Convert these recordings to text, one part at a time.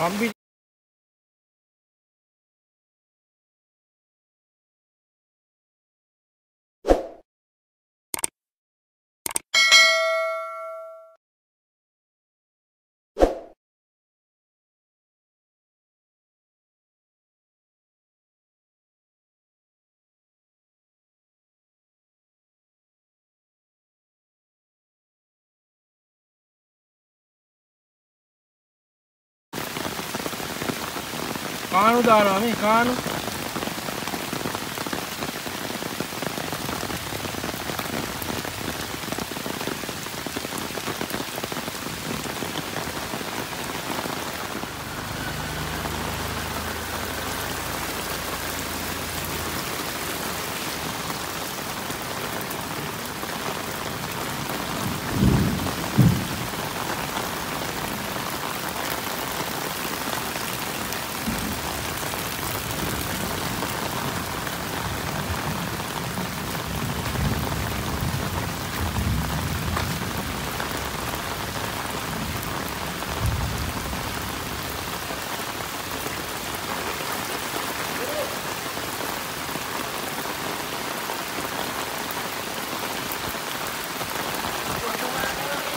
만비 کانو دارم این کانو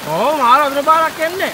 ඕ මාර අතුරු පාරක් එන්නේ.